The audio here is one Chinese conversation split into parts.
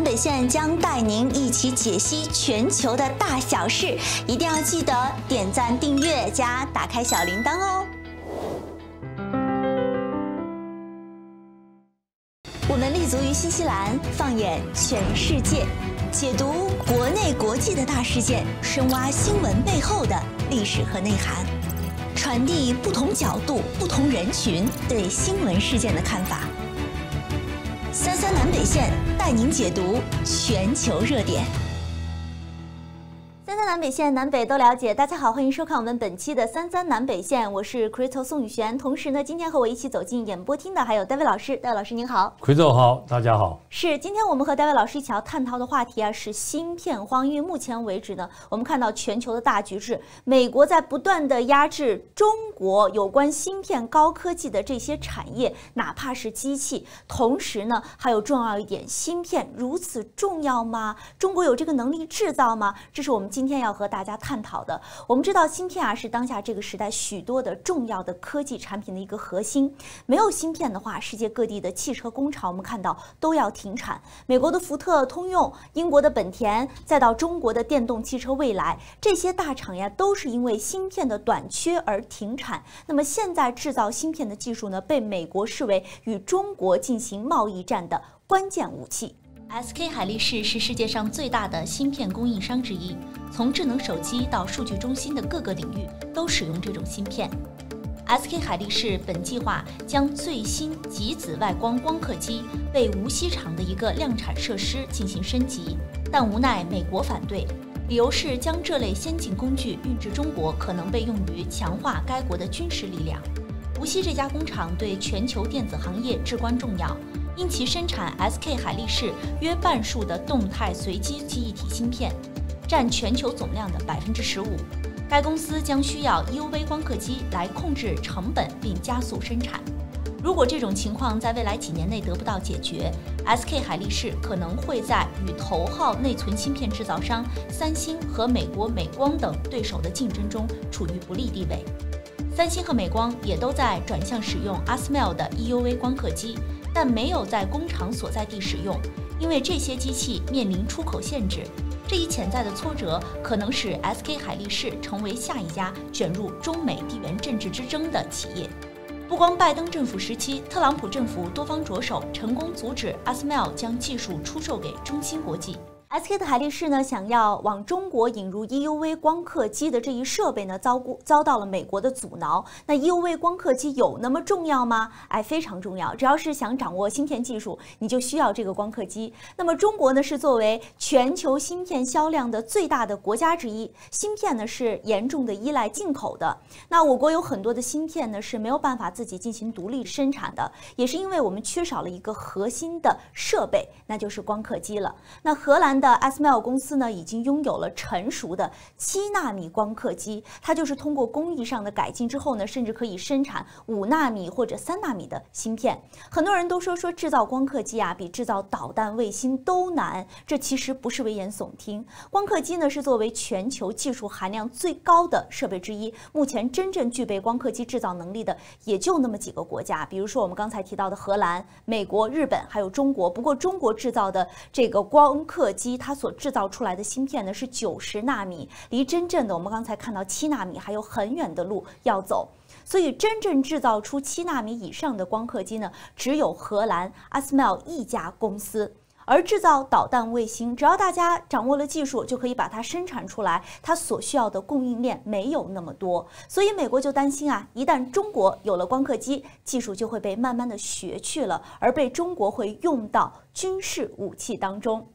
南北线将带您一起解析全球的大小事，一定要记得点赞、订阅加打开小铃铛哦。我们立足于新西兰，放眼全世界，解读国内国际的大事件，深挖新闻背后的历史和内涵，传递不同角度、不同人群对新闻事件的看法。三三南北线带您解读全球热点。三三南北线，南北都了解。大家好，欢迎收看我们本期的三三南北线，我是 Crystal 宋宇璇。同时呢，今天和我一起走进演播厅的还有戴维老师。戴维老师您好，Crystal 好，大家好。是，今天我们和戴维老师一起要探讨的话题啊，是芯片荒。因为目前为止呢，我们看到全球的大局势，美国在不断的压制中国有关芯片高科技的这些产业，哪怕是机器。同时呢，还有重要一点，芯片如此重要吗？中国有这个能力制造吗？这是我们今今天要和大家探讨的，我们知道芯片啊是当下这个时代许多的重要的科技产品的一个核心。没有芯片的话，世界各地的汽车工厂我们看到都要停产。美国的福特、通用，英国的本田，再到中国的电动汽车未来，这些大厂呀都是因为芯片的短缺而停产。那么现在制造芯片的技术呢，被美国视为与中国进行贸易战的关键武器。SK 海力士是世界上最大的芯片供应商之一，从智能手机到数据中心的各个领域都使用这种芯片。SK 海力士本计划将最新极紫外光光刻机为无锡厂的一个量产设施进行升级，但无奈美国反对，理由是将这类先进工具运至中国可能被用于强化该国的军事力量。无锡这家工厂对全球电子行业至关重要。因其生产 SK 海力士约半数的动态随机记忆体芯片，占全球总量的百分之十五。该公司将需要 EUV 光刻机来控制成本并加速生产。如果这种情况在未来几年内得不到解决，SK 海力士可能会在与头号内存芯片制造商三星和美国美光等对手的竞争中处于不利地位。三星和美光也都在转向使用 ASML 的 EUV 光刻机。但没有在工厂所在地使用，因为这些机器面临出口限制。这一潜在的挫折可能使 SK 海力士成为下一家卷入中美地缘政治之争的企业。不光拜登政府时期，特朗普政府多方着手，成功阻止 ASML 将技术出售给中芯国际。SK 的海力士呢，想要往中国引入 EUV 光刻机的这一设备呢，遭遭到了美国的阻挠。那 EUV 光刻机有那么重要吗？哎，非常重要。只要是想掌握芯片技术，你就需要这个光刻机。那么中国呢，是作为全球芯片销量的最大的国家之一，芯片呢是严重的依赖进口的。那我国有很多的芯片呢是没有办法自己进行独立生产的，也是因为我们缺少了一个核心的设备，那就是光刻机了。那荷兰。的 ASML 公司呢，已经拥有了成熟的七纳米光刻机，它就是通过工艺上的改进之后呢，甚至可以生产五纳米或者三纳米的芯片。很多人都说说制造光刻机啊，比制造导弹卫星都难，这其实不是危言耸听。光刻机呢，是作为全球技术含量最高的设备之一，目前真正具备光刻机制造能力的也就那么几个国家，比如说我们刚才提到的荷兰、美国、日本，还有中国。不过中国制造的这个光刻机。它所制造出来的芯片呢是九十纳米，离真正的我们刚才看到七纳米还有很远的路要走。所以真正制造出七纳米以上的光刻机呢，只有荷兰 ASML 一家公司。而制造导弹卫星，只要大家掌握了技术，就可以把它生产出来。它所需要的供应链没有那么多，所以美国就担心啊，一旦中国有了光刻机，技术就会被慢慢的学去了，而被中国会用到军事武器当中。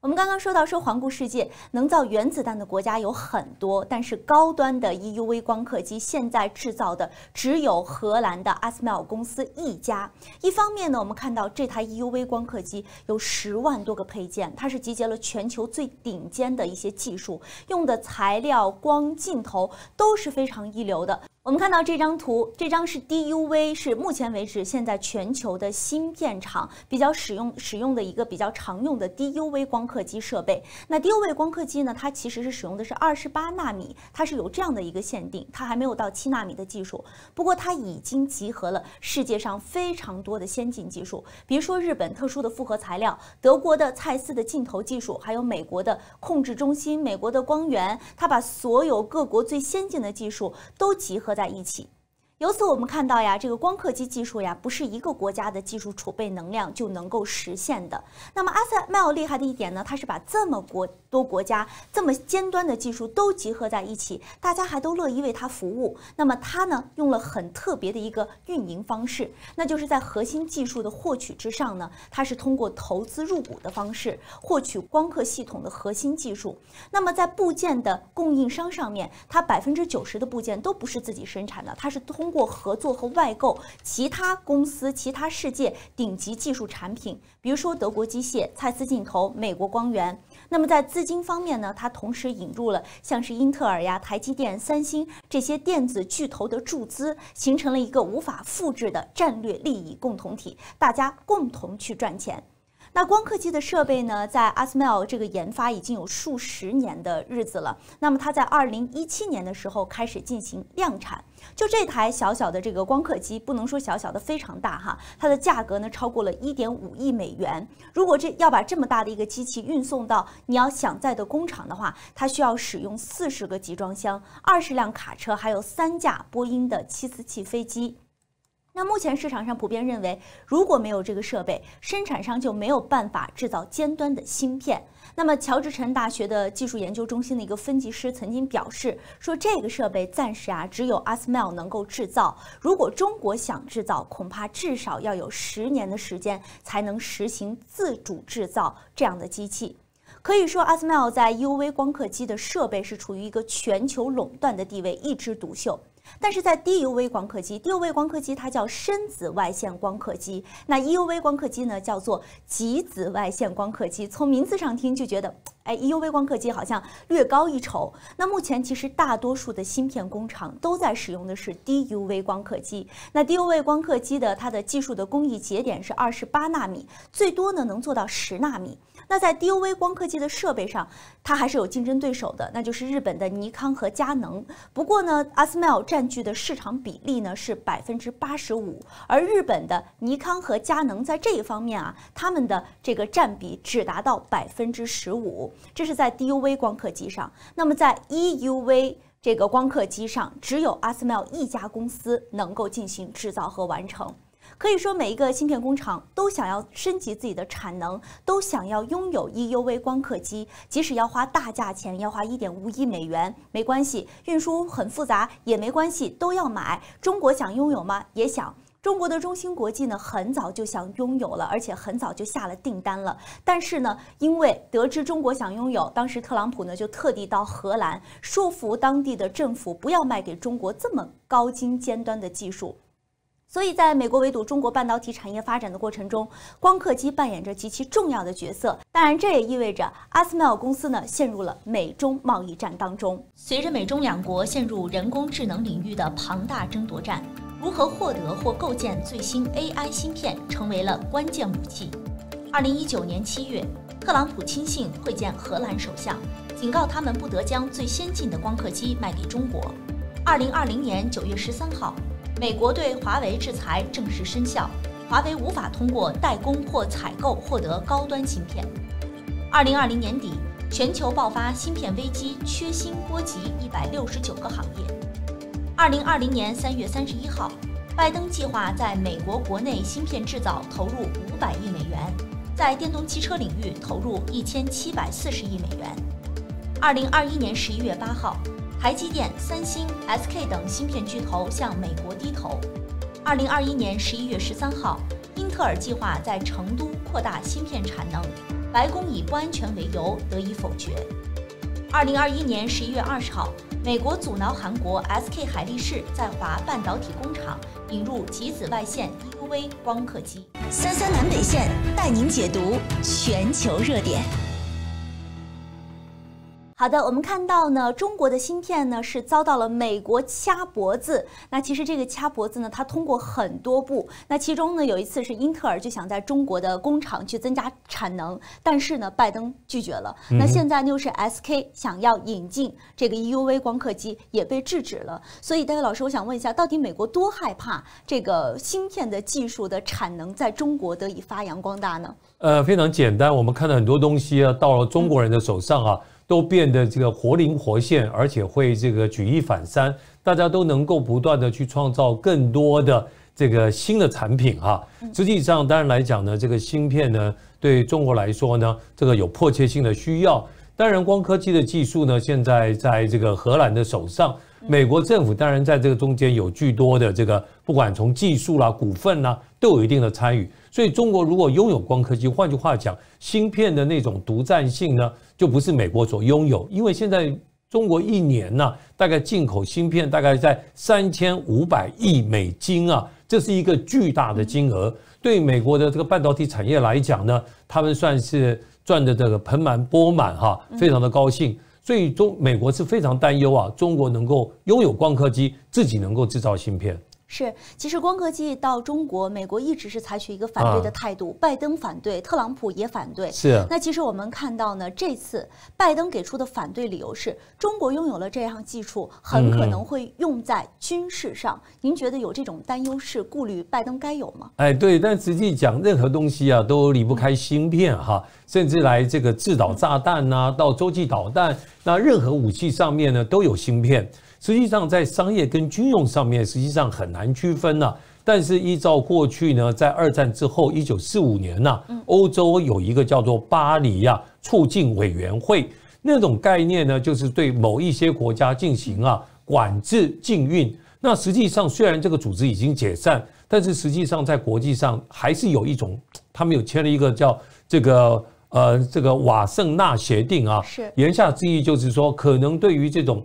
我们刚刚说到，说环顾世界，能造原子弹的国家有很多，但是高端的 EUV 光刻机现在制造的只有荷兰的 ASML 公司一家。一方面呢，我们看到这台 EUV 光刻机有十万多个配件，它是集结了全球最顶尖的一些技术，用的材料、光、镜头都是非常一流的。我们看到这张图，这张是 DUV，是目前为止现在全球的芯片厂比较使用使用的一个比较常用的 DUV 光刻机设备。那 DUV 光刻机呢，它其实是使用的是二十八纳米，它是有这样的一个限定，它还没有到七纳米的技术。不过它已经集合了世界上非常多的先进技术，比如说日本特殊的复合材料、德国的蔡司的镜头技术，还有美国的控制中心、美国的光源，它把所有各国最先进的技术都集合。在一起。由此我们看到呀，这个光刻机技术呀，不是一个国家的技术储备能量就能够实现的。那么阿塞麦奥厉害的一点呢，它是把这么国多国家这么尖端的技术都集合在一起，大家还都乐意为它服务。那么它呢，用了很特别的一个运营方式，那就是在核心技术的获取之上呢，它是通过投资入股的方式获取光刻系统的核心技术。那么在部件的供应商上面，它百分之九十的部件都不是自己生产的，它是通。通过合作和外购其他公司、其他世界顶级技术产品，比如说德国机械、蔡司镜头、美国光源。那么在资金方面呢，它同时引入了像是英特尔呀、台积电、三星这些电子巨头的注资，形成了一个无法复制的战略利益共同体，大家共同去赚钱。那光刻机的设备呢，在 ASML 这个研发已经有数十年的日子了。那么它在二零一七年的时候开始进行量产。就这台小小的这个光刻机，不能说小小的，非常大哈。它的价格呢超过了一点五亿美元。如果这要把这么大的一个机器运送到你要想在的工厂的话，它需要使用四十个集装箱、二十辆卡车，还有三架波音的七四七飞机。那目前市场上普遍认为，如果没有这个设备，生产商就没有办法制造尖端的芯片。那么，乔治城大学的技术研究中心的一个分析师曾经表示说，这个设备暂时啊只有 ASML 能够制造。如果中国想制造，恐怕至少要有十年的时间才能实行自主制造这样的机器。可以说，ASML 在 UV 光刻机的设备是处于一个全球垄断的地位，一枝独秀。但是在低 UV 光刻机，低 UV 光刻机它叫深紫外线光刻机，那 EUV 光刻机呢叫做极紫外线光刻机。从名字上听就觉得，哎，EUV 光刻机好像略高一筹。那目前其实大多数的芯片工厂都在使用的是低 UV 光刻机。那低 UV 光刻机的它的技术的工艺节点是二十八纳米，最多呢能做到十纳米。那在 DUV 光刻机的设备上，它还是有竞争对手的，那就是日本的尼康和佳能。不过呢，ASML 占据的市场比例呢是百分之八十五，而日本的尼康和佳能在这一方面啊，他们的这个占比只达到百分之十五。这是在 DUV 光刻机上。那么在 EUV 这个光刻机上，只有 ASML 一家公司能够进行制造和完成。可以说，每一个芯片工厂都想要升级自己的产能，都想要拥有 EUV 光刻机，即使要花大价钱，要花一点五亿美元，没关系，运输很复杂也没关系，都要买。中国想拥有吗？也想。中国的中芯国际呢，很早就想拥有了，而且很早就下了订单了。但是呢，因为得知中国想拥有，当时特朗普呢就特地到荷兰说服当地的政府不要卖给中国这么高精尖端的技术。所以，在美国围堵中国半导体产业发展的过程中，光刻机扮演着极其重要的角色。当然，这也意味着阿斯麦尔公司呢陷入了美中贸易战当中。随着美中两国陷入人工智能领域的庞大争夺战，如何获得或构建最新 AI 芯片成为了关键武器。二零一九年七月，特朗普亲信会见荷兰首相，警告他们不得将最先进的光刻机卖给中国。二零二零年九月十三号。美国对华为制裁正式生效，华为无法通过代工或采购获得高端芯片。二零二零年底，全球爆发芯片危机，缺芯波及一百六十九个行业。二零二零年三月三十一号，拜登计划在美国国内芯片制造投入五百亿美元，在电动汽车领域投入一千七百四十亿美元。二零二一年十一月八号。台积电、三星、SK 等芯片巨头向美国低头。二零二一年十一月十三号，英特尔计划在成都扩大芯片产能，白宫以不安全为由得以否决。二零二一年十一月二十号，美国阻挠韩国 SK 海力士在华半导体工厂引入极紫外线 EUV 光刻机。三三南北线带您解读全球热点。好的，我们看到呢，中国的芯片呢是遭到了美国掐脖子。那其实这个掐脖子呢，它通过很多步。那其中呢，有一次是英特尔就想在中国的工厂去增加产能，但是呢，拜登拒绝了。那现在又是 SK 想要引进这个 EUV 光刻机，也被制止了。所以，戴维老师，我想问一下，到底美国多害怕这个芯片的技术的产能在中国得以发扬光大呢？呃，非常简单，我们看到很多东西啊，到了中国人的手上啊。都变得这个活灵活现，而且会这个举一反三，大家都能够不断的去创造更多的这个新的产品哈。实际上，当然来讲呢，这个芯片呢，对中国来说呢，这个有迫切性的需要。当然，光科技的技术呢，现在在这个荷兰的手上，美国政府当然在这个中间有巨多的这个，不管从技术啦、股份啦，都有一定的参与。所以，中国如果拥有光科技，换句话讲，芯片的那种独占性呢？就不是美国所拥有，因为现在中国一年呢，大概进口芯片大概在三千五百亿美金啊，这是一个巨大的金额。对美国的这个半导体产业来讲呢，他们算是赚的这个盆满钵满哈，非常的高兴。所以中美国是非常担忧啊，中国能够拥有光刻机，自己能够制造芯片。是，其实光刻机到中国，美国一直是采取一个反对的态度，拜登反对，特朗普也反对。是。那其实我们看到呢，这次拜登给出的反对理由是中国拥有了这样技术，很可能会用在军事上。您觉得有这种担忧是顾虑，拜登该有吗？哎，对，但实际讲，任何东西啊都离不开芯片哈，甚至来这个制导炸弹呐，到洲际导弹，那任何武器上面呢都有芯片。实际上，在商业跟军用上面，实际上很难区分呢。但是依照过去呢，在二战之后，一九四五年呢，欧洲有一个叫做巴黎呀促进委员会，那种概念呢，就是对某一些国家进行啊管制禁运。那实际上，虽然这个组织已经解散，但是实际上在国际上还是有一种，他们有签了一个叫这个呃这个瓦圣纳协定啊，是言下之意就是说，可能对于这种。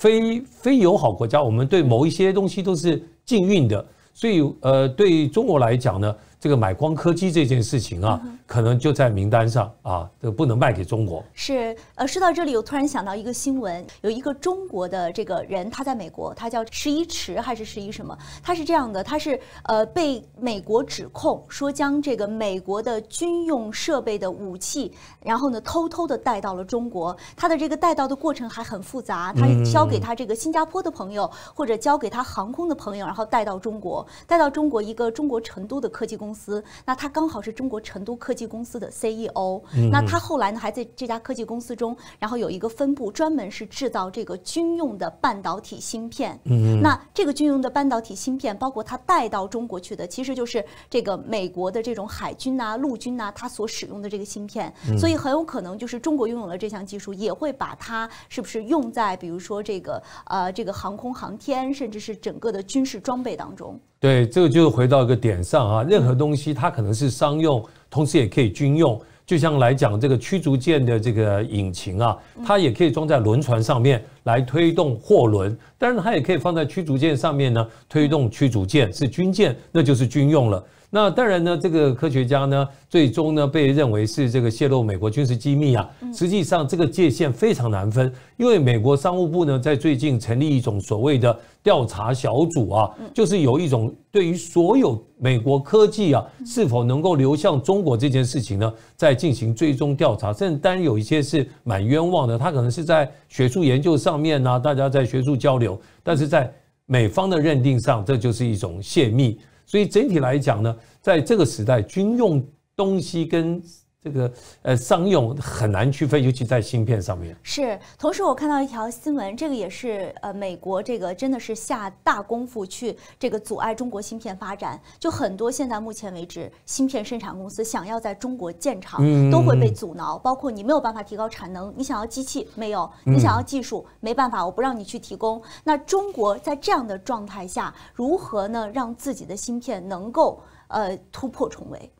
非非友好国家，我们对某一些东西都是禁运的，所以呃，对中国来讲呢。这个买光刻机这件事情啊，可能就在名单上啊，这个不能卖给中国。是，呃，说到这里，我突然想到一个新闻，有一个中国的这个人，他在美国，他叫十一池还是十一什么？他是这样的，他是呃被美国指控说将这个美国的军用设备的武器，然后呢偷偷的带到了中国。他的这个带到的过程还很复杂，他交给他这个新加坡的朋友，或者交给他航空的朋友，然后带到中国，带到中国一个中国成都的科技公。公司，那他刚好是中国成都科技公司的 CEO。那他后来呢，还在这家科技公司中，然后有一个分部，专门是制造这个军用的半导体芯片。嗯，那这个军用的半导体芯片，包括他带到中国去的，其实就是这个美国的这种海军呐、陆军呐，他所使用的这个芯片。所以很有可能就是中国拥有了这项技术，也会把它是不是用在比如说这个呃这个航空航天，甚至是整个的军事装备当中。对，这个就回到一个点上啊，任何东西它可能是商用，同时也可以军用。就像来讲这个驱逐舰的这个引擎啊，它也可以装在轮船上面来推动货轮，但是它也可以放在驱逐舰上面呢推动驱逐舰，是军舰，那就是军用了。那当然呢，这个科学家呢，最终呢被认为是这个泄露美国军事机密啊。实际上，这个界限非常难分，因为美国商务部呢在最近成立一种所谓的调查小组啊，就是有一种对于所有美国科技啊是否能够流向中国这件事情呢，在进行追踪调查。甚至当然有一些是蛮冤枉的，他可能是在学术研究上面呢，大家在学术交流，但是在美方的认定上，这就是一种泄密。所以整体来讲呢，在这个时代，军用东西跟这个呃商用很难区分，尤其在芯片上面。是，同时我看到一条新闻，这个也是呃美国这个真的是下大功夫去这个阻碍中国芯片发展，就很多现在目前为止芯片生产公司想要在中国建厂，都会被阻挠，包括你没有办法提高产能，你想要机器没有，你想要技术没办法，我不让你去提供。那中国在这样的状态下，如何呢让自己的芯片能够呃突破重围？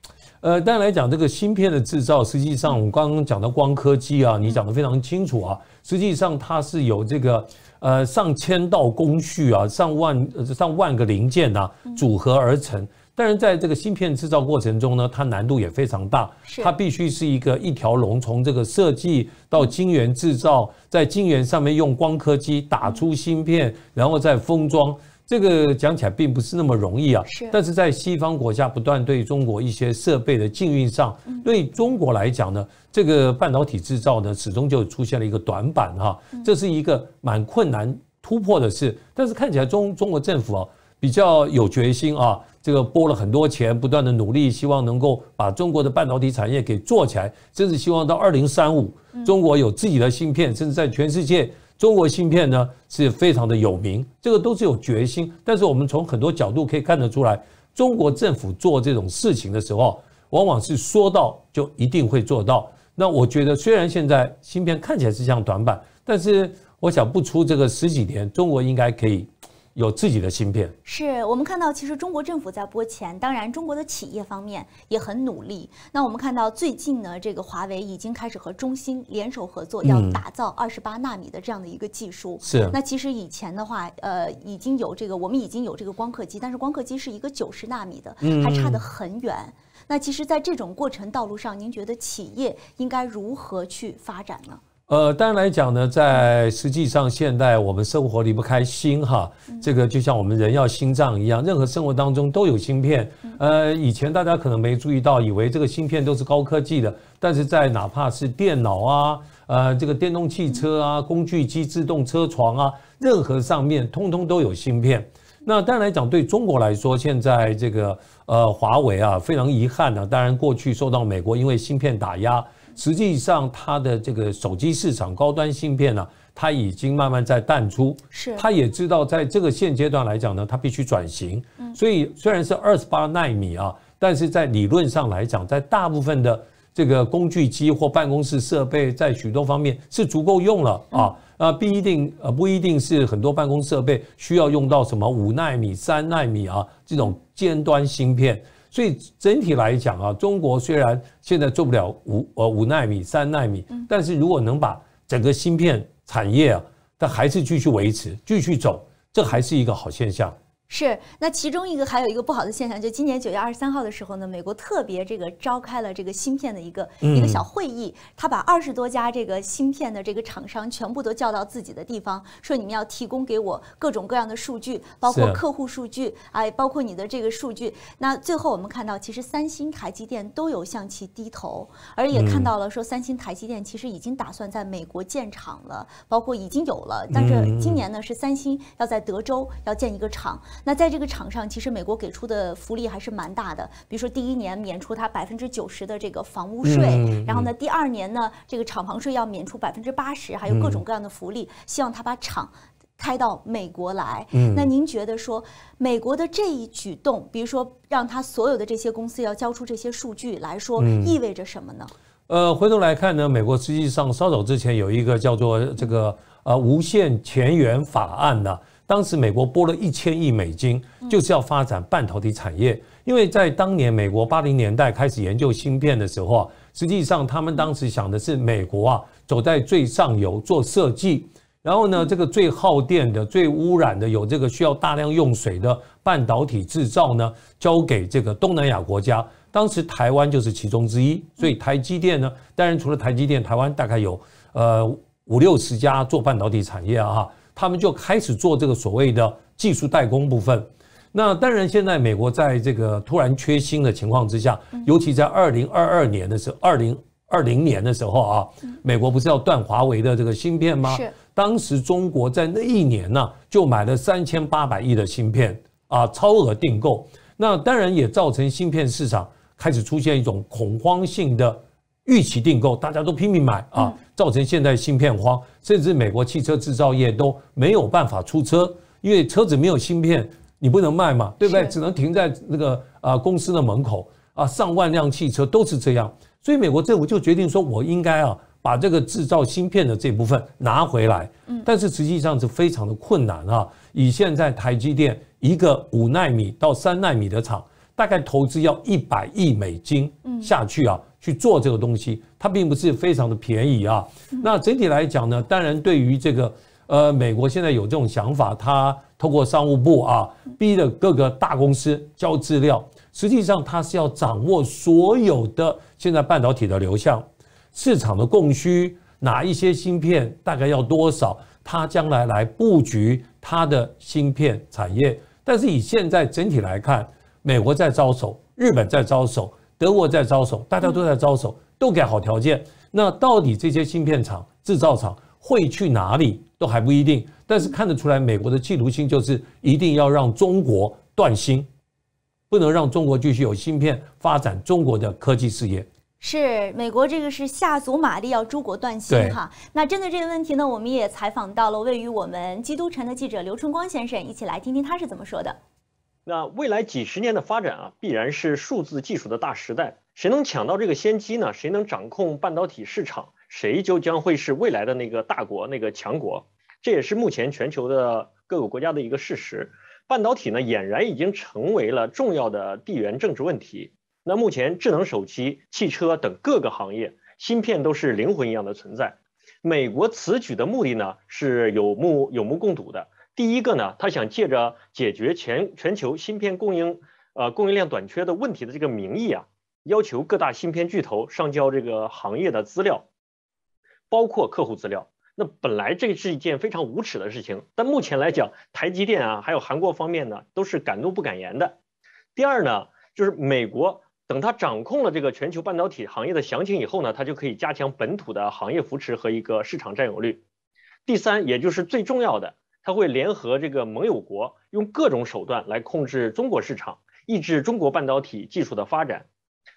呃，当然来讲，这个芯片的制造，实际上我刚刚讲的光刻机啊，你讲的非常清楚啊。实际上它是有这个呃上千道工序啊，上万上万个零件呐组合而成。但是在这个芯片制造过程中呢，它难度也非常大，它必须是一个一条龙，从这个设计到晶圆制造，在晶圆上面用光刻机打出芯片，然后再封装。这个讲起来并不是那么容易啊，是。但是在西方国家不断对中国一些设备的禁运上，对中国来讲呢，这个半导体制造呢，始终就出现了一个短板哈，这是一个蛮困难突破的事。但是看起来中中国政府啊比较有决心啊，这个拨了很多钱，不断的努力，希望能够把中国的半导体产业给做起来，甚至希望到二零三五，中国有自己的芯片，甚至在全世界。中国芯片呢是非常的有名，这个都是有决心。但是我们从很多角度可以看得出来，中国政府做这种事情的时候，往往是说到就一定会做到。那我觉得，虽然现在芯片看起来是像短板，但是我想不出这个十几年，中国应该可以。有自己的芯片，是我们看到，其实中国政府在拨钱，当然中国的企业方面也很努力。那我们看到最近呢，这个华为已经开始和中兴联手合作，要打造二十八纳米的这样的一个技术。是。那其实以前的话，呃，已经有这个，我们已经有这个光刻机，但是光刻机是一个九十纳米的，还差得很远。那其实，在这种过程道路上，您觉得企业应该如何去发展呢？呃，当然来讲呢，在实际上，现代我们生活离不开心哈，这个就像我们人要心脏一样，任何生活当中都有芯片。呃，以前大家可能没注意到，以为这个芯片都是高科技的，但是在哪怕是电脑啊，呃，这个电动汽车啊，工具机、自动车床啊，任何上面通通都有芯片。那当然来讲，对中国来说，现在这个呃，华为啊，非常遗憾呢。当然，过去受到美国因为芯片打压。实际上，它的这个手机市场高端芯片呢，它已经慢慢在淡出。是，它也知道在这个现阶段来讲呢，它必须转型。所以虽然是二十八纳米啊，但是在理论上来讲，在大部分的这个工具机或办公室设备，在许多方面是足够用了啊。啊，不一定呃，不一定是很多办公设备需要用到什么五纳米、三纳米啊这种尖端芯片。所以整体来讲啊，中国虽然现在做不了五呃五纳米、三纳米，但是如果能把整个芯片产业啊，它还是继续维持、继续走，这还是一个好现象。是，那其中一个还有一个不好的现象，就今年九月二十三号的时候呢，美国特别这个召开了这个芯片的一个一个小会议，他把二十多家这个芯片的这个厂商全部都叫到自己的地方，说你们要提供给我各种各样的数据，包括客户数据，哎，包括你的这个数据。那最后我们看到，其实三星、台积电都有向其低头，而也看到了说三星、台积电其实已经打算在美国建厂了，包括已经有了，但是今年呢是三星要在德州要建一个厂。那在这个场上，其实美国给出的福利还是蛮大的。比如说，第一年免除它百分之九十的这个房屋税，然后呢，第二年呢，这个厂房税要免除百分之八十，还有各种各样的福利，希望他把厂开到美国来。那您觉得说，美国的这一举动，比如说让他所有的这些公司要交出这些数据来说，意味着什么呢？呃，回头来看呢，美国实际上稍早之前有一个叫做这个呃无限前缘法案呢。当时美国拨了一千亿美金，就是要发展半导体产业。因为在当年美国八零年代开始研究芯片的时候啊，实际上他们当时想的是美国啊走在最上游做设计，然后呢这个最耗电的、最污染的、有这个需要大量用水的半导体制造呢，交给这个东南亚国家。当时台湾就是其中之一，所以台积电呢，当然除了台积电，台湾大概有呃五六十家做半导体产业啊。他们就开始做这个所谓的技术代工部分。那当然，现在美国在这个突然缺芯的情况之下，尤其在二零二二年的时候，二零二零年的时候啊，美国不是要断华为的这个芯片吗？是。当时中国在那一年呢，就买了三千八百亿的芯片啊，超额订购。那当然也造成芯片市场开始出现一种恐慌性的。预期订购，大家都拼命买啊，造成现在芯片荒，甚至美国汽车制造业都没有办法出车，因为车子没有芯片，你不能卖嘛，对不对？只能停在那个啊公司的门口啊，上万辆汽车都是这样，所以美国政府就决定说，我应该啊把这个制造芯片的这部分拿回来。嗯，但是实际上是非常的困难啊，以现在台积电一个五纳米到三纳米的厂，大概投资要一百亿美金下去啊。去做这个东西，它并不是非常的便宜啊。那整体来讲呢，当然对于这个呃，美国现在有这种想法，他透过商务部啊，逼着各个大公司交资料。实际上，他是要掌握所有的现在半导体的流向、市场的供需，哪一些芯片大概要多少，他将来来布局他的芯片产业。但是以现在整体来看，美国在招手，日本在招手，德国在招手，大家都在招手，都给好条件。那到底这些芯片厂、制造厂会去哪里，都还不一定。但是看得出来，美国的企图心就是一定要让中国断芯。不能让中国继续有芯片发展中国的科技事业。是美国这个是下足马力要中国断芯哈。那针对这个问题呢，我们也采访到了位于我们基督城的记者刘春光先生，一起来听听他是怎么说的。那未来几十年的发展啊，必然是数字技术的大时代。谁能抢到这个先机呢？谁能掌控半导体市场，谁就将会是未来的那个大国、那个强国。这也是目前全球的各个国家的一个事实。半导体呢，俨然已经成为了重要的地缘政治问题。那目前，智能手机、汽车等各个行业，芯片都是灵魂一样的存在。美国此举的目的呢，是有目有目共睹的。第一个呢，他想借着解决全全球芯片供应呃供应链短缺的问题的这个名义啊，要求各大芯片巨头上交这个行业的资料，包括客户资料。那本来这是一件非常无耻的事情，但目前来讲，台积电啊，还有韩国方面呢，都是敢怒不敢言的。第二呢，就是美国等他掌控了这个全球半导体行业的详情以后呢，他就可以加强本土的行业扶持和一个市场占有率。第三，也就是最重要的，它会联合这个盟友国，用各种手段来控制中国市场，抑制中国半导体技术的发展。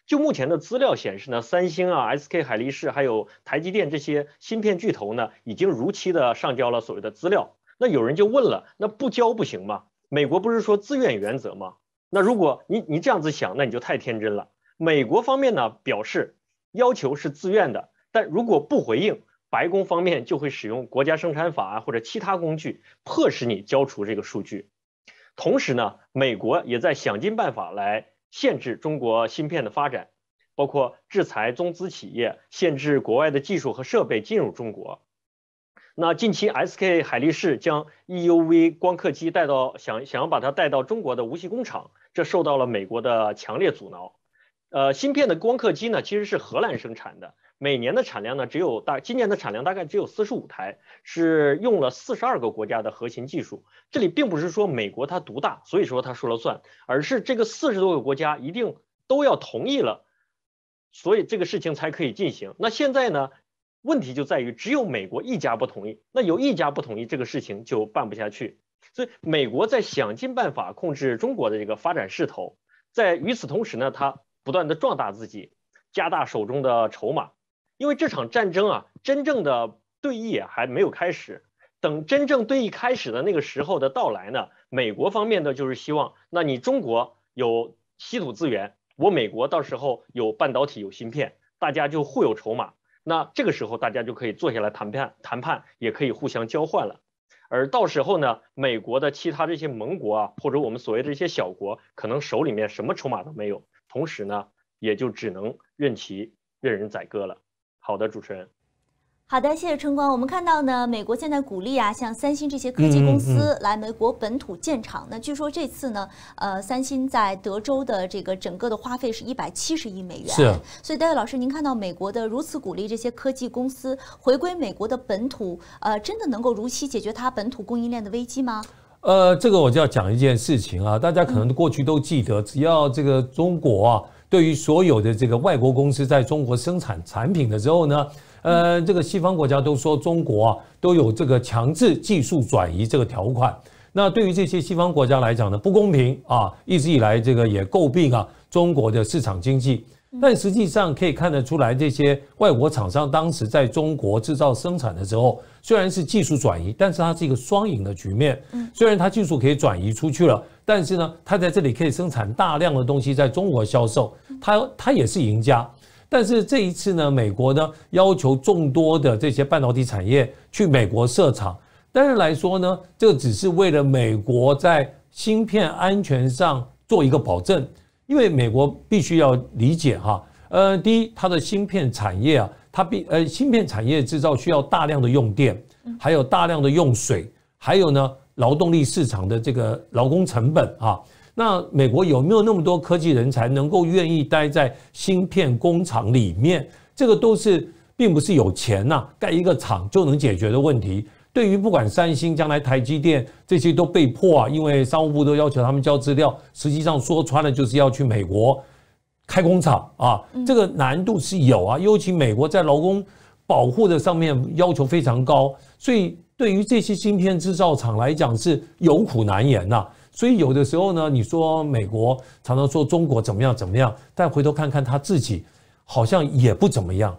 就目前的资料显示呢，三星啊、SK 海力士还有台积电这些芯片巨头呢，已经如期的上交了所谓的资料。那有人就问了，那不交不行吗？美国不是说自愿原则吗？那如果你你这样子想，那你就太天真了。美国方面呢表示，要求是自愿的，但如果不回应，白宫方面就会使用国家生产法啊或者其他工具，迫使你交出这个数据。同时呢，美国也在想尽办法来。限制中国芯片的发展，包括制裁中资企业，限制国外的技术和设备进入中国。那近期，SK 海力士将 EUV 光刻机带到想想要把它带到中国的无锡工厂，这受到了美国的强烈阻挠。呃，芯片的光刻机呢，其实是荷兰生产的。每年的产量呢，只有大今年的产量大概只有四十五台，是用了四十二个国家的核心技术。这里并不是说美国它独大，所以说它说了算，而是这个四十多个国家一定都要同意了，所以这个事情才可以进行。那现在呢，问题就在于只有美国一家不同意，那有一家不同意，这个事情就办不下去。所以美国在想尽办法控制中国的这个发展势头，在与此同时呢，它不断的壮大自己，加大手中的筹码。因为这场战争啊，真正的对弈还没有开始。等真正对弈开始的那个时候的到来呢，美国方面的就是希望，那你中国有稀土资源，我美国到时候有半导体、有芯片，大家就互有筹码。那这个时候大家就可以坐下来谈判，谈判也可以互相交换了。而到时候呢，美国的其他这些盟国啊，或者我们所谓的这些小国，可能手里面什么筹码都没有，同时呢，也就只能任其任人宰割了。好的，主持人。好的，谢谢春光。我们看到呢，美国现在鼓励啊，像三星这些科技公司来美国本土建厂。那据说这次呢，呃，三星在德州的这个整个的花费是一百七十亿美元。是。所以，戴维老师，您看到美国的如此鼓励这些科技公司回归美国的本土，呃，真的能够如期解决它本土供应链的危机吗？呃，这个我就要讲一件事情啊，大家可能过去都记得，只要这个中国啊。对于所有的这个外国公司在中国生产产品的时候呢，呃，这个西方国家都说中国啊都有这个强制技术转移这个条款。那对于这些西方国家来讲呢，不公平啊，一直以来这个也诟病啊中国的市场经济。但实际上可以看得出来，这些外国厂商当时在中国制造生产的时候，虽然是技术转移，但是它是一个双赢的局面。虽然它技术可以转移出去了，但是呢，它在这里可以生产大量的东西在中国销售，它它也是赢家。但是这一次呢，美国呢要求众多的这些半导体产业去美国设厂，当然来说呢，这只是为了美国在芯片安全上做一个保证。因为美国必须要理解哈，呃，第一，它的芯片产业啊，它必呃，芯片产业制造需要大量的用电，还有大量的用水，还有呢劳动力市场的这个劳工成本啊。那美国有没有那么多科技人才能够愿意待在芯片工厂里面？这个都是并不是有钱呐，盖一个厂就能解决的问题。对于不管三星将来台积电这些都被迫啊，因为商务部都要求他们交资料，实际上说穿了就是要去美国开工厂啊，这个难度是有啊，尤其美国在劳工保护的上面要求非常高，所以对于这些芯片制造厂来讲是有苦难言呐。所以有的时候呢，你说美国常常说中国怎么样怎么样，但回头看看他自己，好像也不怎么样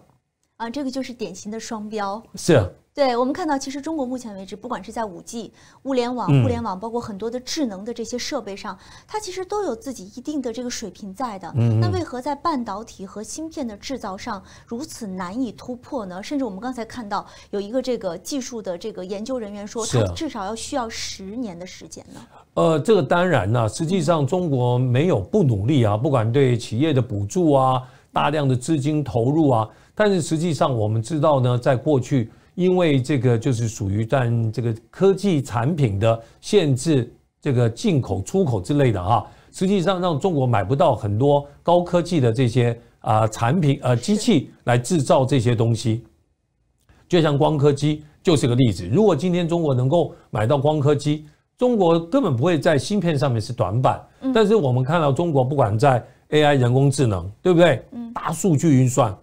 啊，这个就是典型的双标。是。啊对我们看到，其实中国目前为止，不管是在五 G、物联网、互联网，包括很多的智能的这些设备上，它其实都有自己一定的这个水平在的。那为何在半导体和芯片的制造上如此难以突破呢？甚至我们刚才看到有一个这个技术的这个研究人员说，它至少要需要十年的时间呢。呃，这个当然呢，实际上中国没有不努力啊，不管对企业的补助啊，大量的资金投入啊，但是实际上我们知道呢，在过去。因为这个就是属于在这个科技产品的限制，这个进口、出口之类的哈，实际上让中国买不到很多高科技的这些啊产品呃机器来制造这些东西，就像光刻机就是个例子。如果今天中国能够买到光刻机，中国根本不会在芯片上面是短板。但是我们看到中国不管在 AI 人工智能，对不对？大数据运算。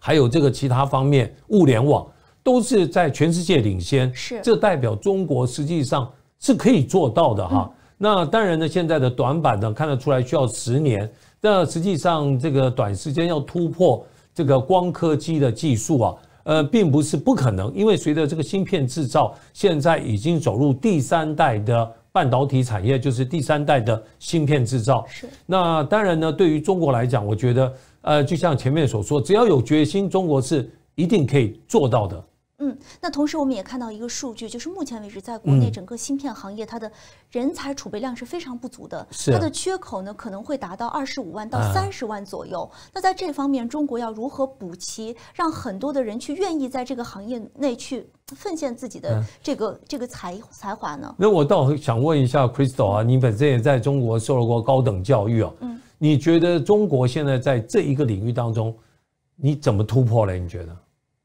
还有这个其他方面，物联网都是在全世界领先，是这代表中国实际上是可以做到的哈。那当然呢，现在的短板呢看得出来需要十年，那实际上这个短时间要突破这个光刻机的技术啊，呃，并不是不可能，因为随着这个芯片制造现在已经走入第三代的半导体产业，就是第三代的芯片制造。是那当然呢，对于中国来讲，我觉得。呃，就像前面所说，只要有决心，中国是一定可以做到的。嗯，那同时我们也看到一个数据，就是目前为止，在国内整个芯片行业，它的人才储备量是非常不足的，它的缺口呢可能会达到二十五万到三十万左右。那在这方面，中国要如何补齐，让很多的人去愿意在这个行业内去奉献自己的这个这个才才华呢？那我倒想问一下 Crystal 啊，你本身也在中国受了过高等教育啊，嗯。你觉得中国现在在这一个领域当中，你怎么突破嘞？你觉得？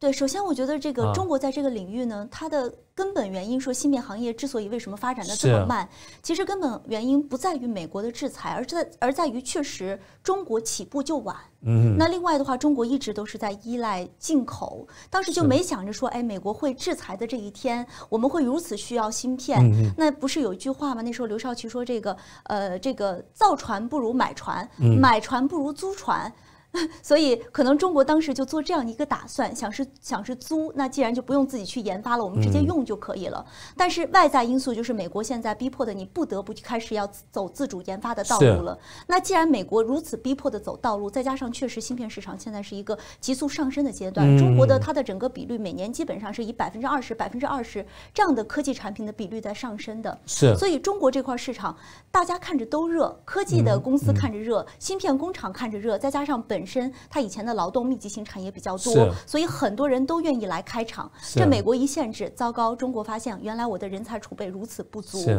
对，首先我觉得这个中国在这个领域呢，它的根本原因说芯片行业之所以为什么发展的这么慢，其实根本原因不在于美国的制裁，而在而在于确实中国起步就晚。嗯，那另外的话，中国一直都是在依赖进口，当时就没想着说，哎，美国会制裁的这一天，我们会如此需要芯片。那不是有一句话吗？那时候刘少奇说这个，呃，这个造船不如买船，买船不如租船。所以，可能中国当时就做这样一个打算，想是想是租，那既然就不用自己去研发了，我们直接用就可以了。但是外在因素就是美国现在逼迫的你不得不开始要走自主研发的道路了。那既然美国如此逼迫的走道路，再加上确实芯片市场现在是一个急速上升的阶段，中国的它的整个比率每年基本上是以百分之二十、百分之二十这样的科技产品的比率在上升的。是，所以中国这块市场大家看着都热，科技的公司看着热，芯片工厂看着热，再加上本。本身它以前的劳动密集型产业比较多，所以很多人都愿意来开厂。这美国一限制，糟糕！中国发现原来我的人才储备如此不足。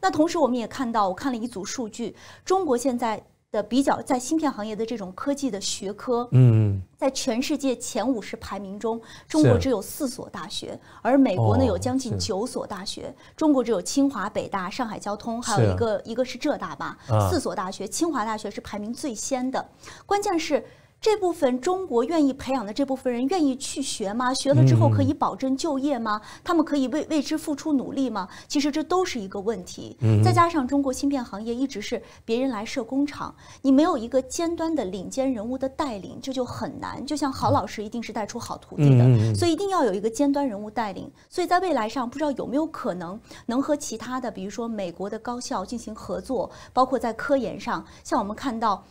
那同时我们也看到，我看了一组数据，中国现在的比较在芯片行业的这种科技的学科，嗯，在全世界前五十排名中，中国只有四所大学，而美国呢有将近九所大学。中国只有清华、北大、上海交通，还有一个一个是浙大吧，四所大学，清华大学是排名最先的。关键是。这部分中国愿意培养的这部分人愿意去学吗？学了之后可以保证就业吗？他们可以为为之付出努力吗？其实这都是一个问题。再加上中国芯片行业一直是别人来设工厂，你没有一个尖端的领尖人物的带领，这就很难。就像好老师一定是带出好徒弟的，所以一定要有一个尖端人物带领。所以在未来上，不知道有没有可能能和其他的，比如说美国的高校进行合作，包括在科研上，像我们看到。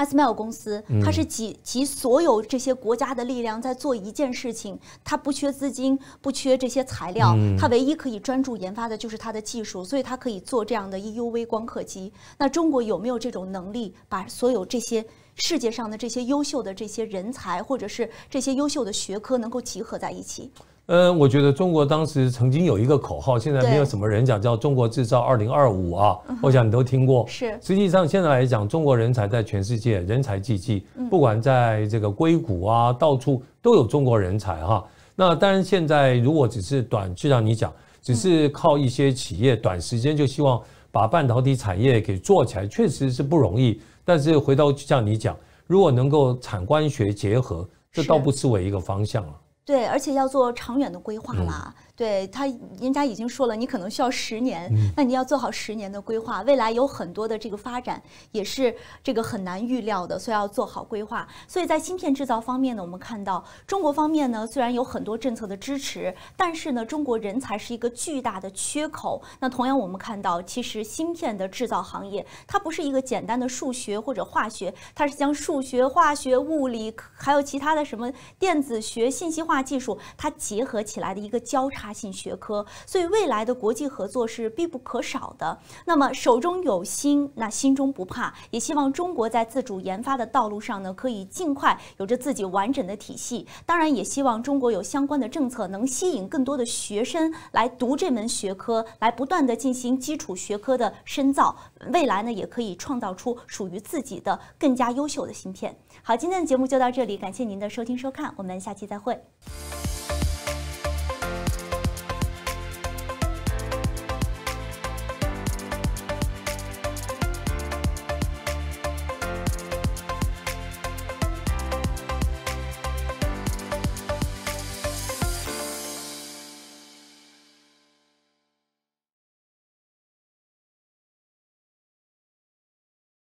A s m l 公司，它是集集所有这些国家的力量在做一件事情，它不缺资金，不缺这些材料，它唯一可以专注研发的就是它的技术，所以它可以做这样的 EUV 光刻机。那中国有没有这种能力，把所有这些世界上的这些优秀的这些人才，或者是这些优秀的学科能够集合在一起？呃，我觉得中国当时曾经有一个口号，现在没有什么人讲，叫“中国制造二零二五”啊，我想你都听过。是实际上现在来讲，中国人才在全世界人才济济，不管在这个硅谷啊，到处都有中国人才哈。那当然，现在如果只是短，就像你讲，只是靠一些企业短时间就希望把半导体产业给做起来，确实是不容易。但是回到像你讲，如果能够产官学结合，这倒不失为一个方向了。对，而且要做长远的规划嗯啦。对他，人家已经说了，你可能需要十年，嗯那你要做好十年的规划。未来有很多的这个发展也是这个很难预料的，所以要做好规划。所以在芯片制造方面呢，我们看到中国方面呢，虽然有很多政策的支持，但是呢，中国人才是一个巨大的缺口。那同样，我们看到，其实芯片的制造行业，它不是一个简单的数学或者化学，它是将数学、化学、物理，还有其他的什么电子学、信息化技术，它结合起来的一个交叉性学科。所以未来的国际合作是必不可少的。那么手中有芯，那心中不怕，也希望中国在自主研发的道路上呢，可以尽快有着自己完整的体系。当然，也希望中国有相关的政策，能吸引更多的学生来读这门学科，来不断的进行基础学科的深造。未来呢，也可以创造出属于自己的更加优秀的芯片。好，今天的节目就到这里，感谢您的收听收看，我们下期再会。